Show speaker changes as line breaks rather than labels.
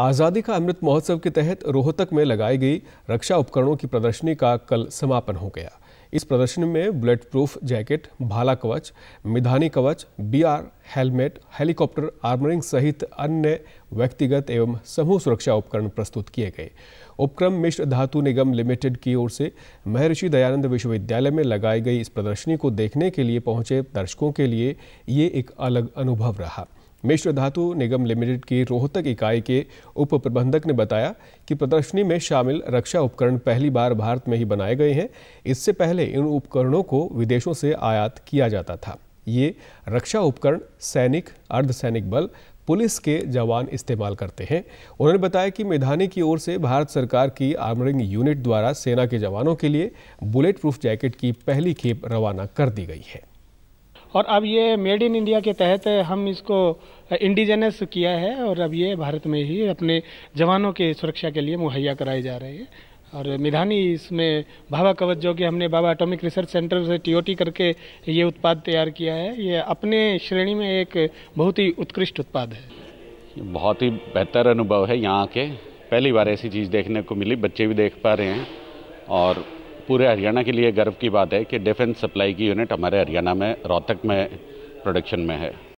आज़ादी का अमृत महोत्सव के तहत रोहतक में लगाई गई रक्षा उपकरणों की प्रदर्शनी का कल समापन हो गया। इस प्रदर्शनी में बुलेट प्रूफ जैकेट, भाला कवच, मिधानी कवच, बीआर, हेलमेट, हेलीकॉप्टर, आर्मरिंग सहित अन्य व्यक्तिगत एवं समूह सुरक्षा उपकरण प्रस्तुत किए गए। उपक्रम मिश्र धातु निगम लिमिटेड की ओर से महर्षि दयानंद विश्वविद्यालय में लगाई गई इस प्रदर्शनी को देखने के लिए पहुँचे दर्शकों के लिए ये एक अलग अनुभव रहा। मिश्र धातु निगम लिमिटेड की रोहतक इकाई के उप प्रबंधक ने बताया कि प्रदर्शनी में शामिल रक्षा उपकरण पहली बार भारत में ही बनाए गए हैं। इससे पहले इन उपकरणों को विदेशों से आयात किया जाता था। ये रक्षा उपकरण, सैनिक, अर्धसैनिक बल, पुलिस के जवान इस्तेमाल करते हैं। उन्होंने बताया कि मैदानी की ओर से भारत सरकार की आर्मरिंग यूनिट द्वारा सेना के जवानों के लिए बुलेट प्रूफ जैकेट की पहली खेप रवाना कर दी गई है।
और अब ये मेड इन इंडिया के तहत हम इसको इंडिजनस किया है और अब ये भारत में ही अपने जवानों के सुरक्षा के लिए मुहैया कराए जा रहे हैं। और मिधानी, इसमें भाभा कवच जो कि हमने बाबा एटॉमिक रिसर्च सेंटर से टीओटी करके ये उत्पाद तैयार किया है। ये अपने श्रेणी में एक बहुत ही उत्कृष्ट उत्पाद है।
बहुत ही बेहतर अनुभव है यहाँ के। पहली बार ऐसी चीज़ देखने को मिली, बच्चे भी देख पा रहे हैं। और पूरे हरियाणा के लिए गर्व की बात है कि डिफेंस सप्लाई की यूनिट हमारे हरियाणा में रोहतक में प्रोडक्शन में है।